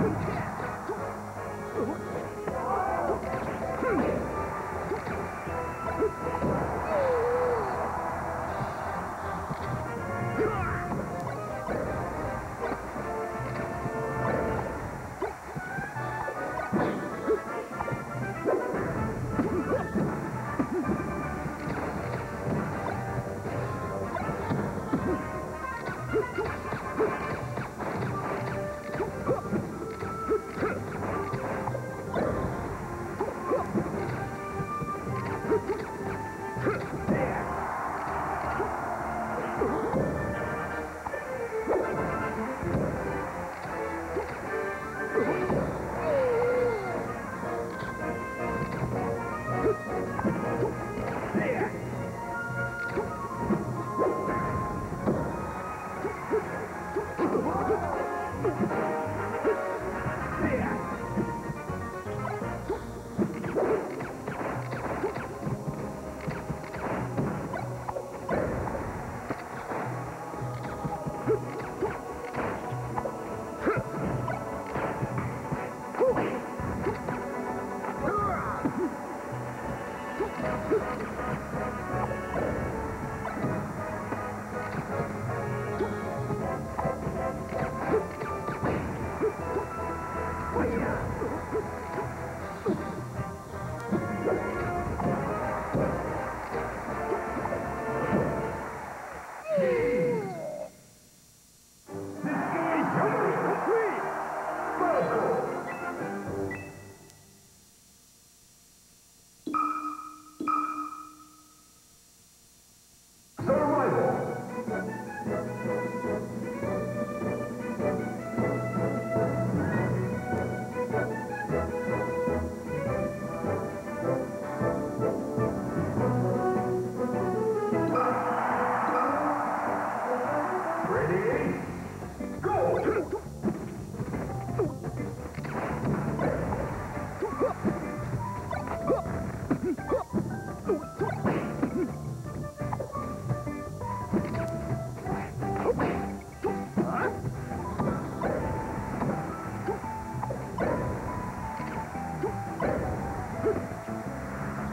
Yes.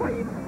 Hmm.